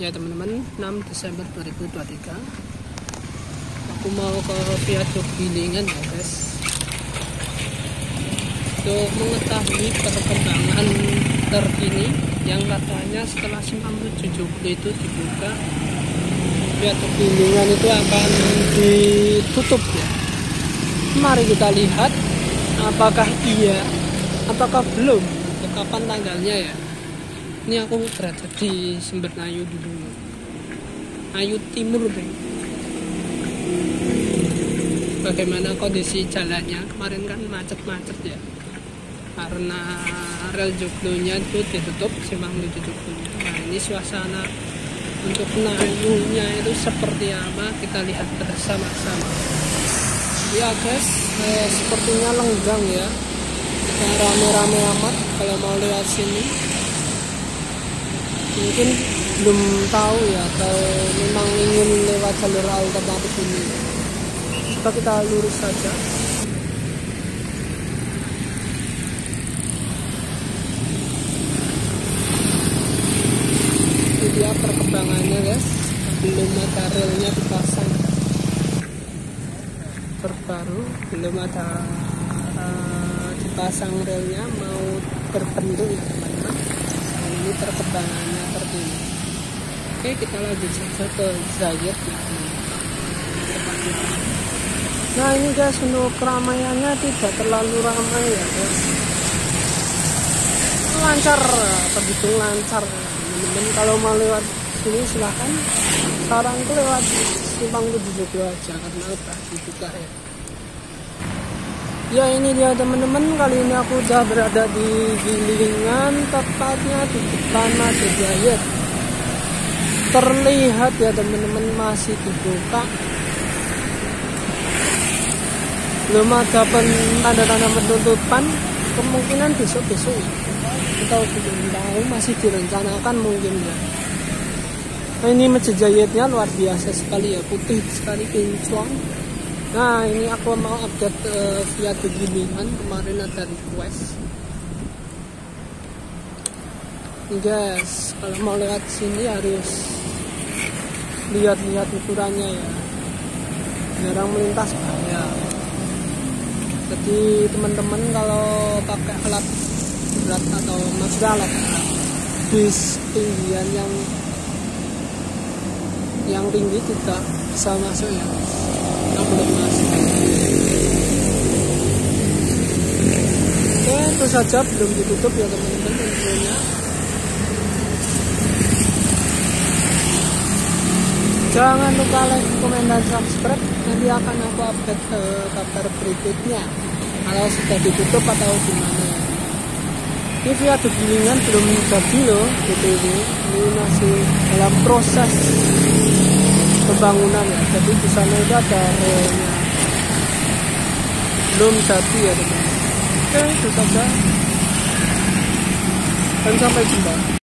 ya teman-teman 6 Desember 2023 aku mau ke viaduk Gilingan ya guys. Untuk mengetahui perkembangan terkini yang katanya setelah simpang 70 itu dibuka viaduk Gilingan itu akan ditutup ya. Mari kita lihat apakah iya apakah belum kapan tanggalnya ya ini aku berada di Sumber Ayu dulu. Ayu Timur deh bagaimana kondisi jalannya? Kemarin kan macet-macet ya. Karena rel joglonya itu ditutup simpang menuju joglonya. Nah ini suasana untuk nayunya itu seperti apa? Kita lihat bersama-sama. Ya guys eh, sepertinya lenggang ya. Rame-rame amat kalau mau lewat sini mungkin belum tahu ya atau memang ingin lewat jalur alternatif ini. Coba kita lurus saja. Ini dia perkembangannya guys. Belum ada relnya dipasang. Terbaru belum ada uh, dipasang relnya mau berbentuk ya perkembangannya terkini oke kita lanjut saja ke Zayed. Nah ini guys untuk keramaiannya tidak terlalu ramai ya guys. Lancar begitu lancar teman-teman. Kalau mau lewat sini silahkan. Sekarang lewat simpang 72 aja karena udah dibuka ya Ya ini dia teman-teman. Kali ini aku udah berada di Gilingan tepatnya di depan Masjid terlihat ya teman-teman masih dibuka. Belum ada tanda-tanda penutupan. Kemungkinan besok-besok. Kita belum tahu masih direncanakan mungkin ya. Nah ini Masjid luar biasa sekali ya putih sekali kinclong Nah ini aku mau update uh, via kegilingan kemarin ada request. Guys kalau mau lewat sini harus lihat-lihat ukurannya ya. Jarang melintas bahaya jadi teman-teman kalau pakai alat berat atau maksudnya alat bis tinggian yang yang tinggi tidak bisa masuk ya yang belum masuk itu saja belum ditutup ya teman-teman infonya. Jangan lupa like, komen, dan subscribe. Nanti akan aku update ke kabar berikutnya. Kalau sudah ditutup atau gimana. Ini via gilingan belum jadi loh BTW ini. Masih dalam proses pembangunan ya. Jadi di sana itu ada belum jadi ya teman oke itu saja dan sampai jumpa